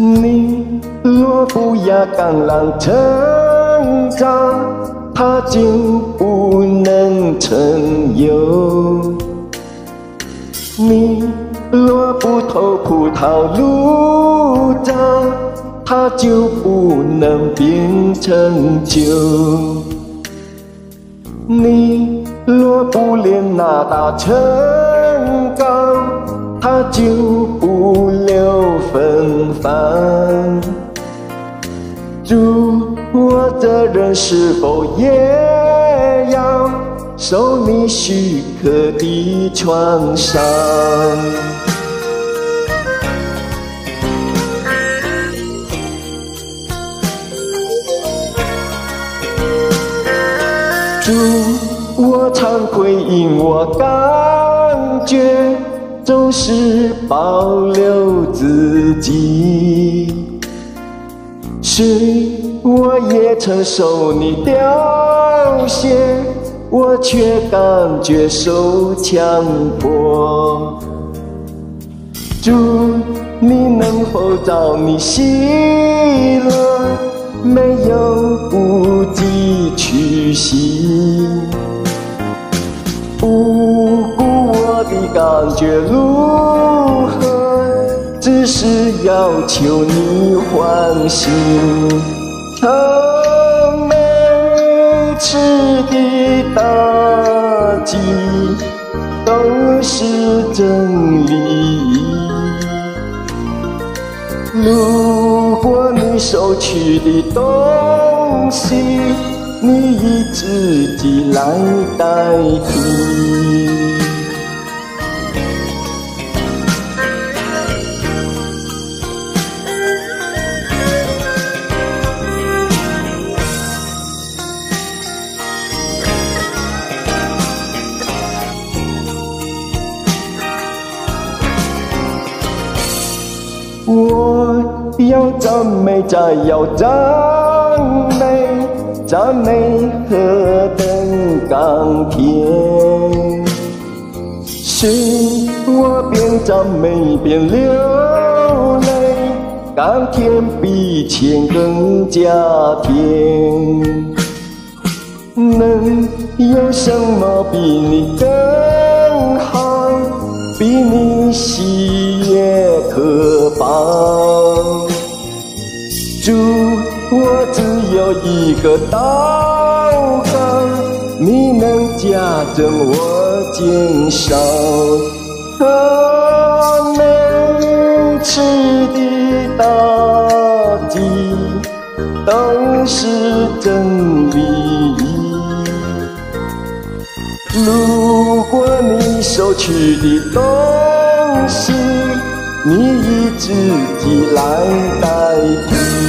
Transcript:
ni ưa phu gia càng làng thân ra, tha chinh u nên thân yêu ni ưa phu thâu phu thảo lũ ra, tha chiêu phu nằm biến chân chiều ni ưa phu liền nà ta chân cao, tha chiêu phu 伴。主，我的人是否也要？受你许可的创伤，主，我常回应，我感觉总是保留自己，是我也曾受你凋谢。我却感觉受强迫，主，你能否照你心的感觉如何，只是要求你欢心。大计都是真理。如果你收取的东西，你以自己来代替。赞美，再要赞美，赞美何等甘甜！是我边赞美边流泪，甘甜比钱更加甜。能有什么比你更好？比你喜一个祷告，你能加增我肩上。啊，每次的打击都是真理。如果你收取的东西，你以自己来代替。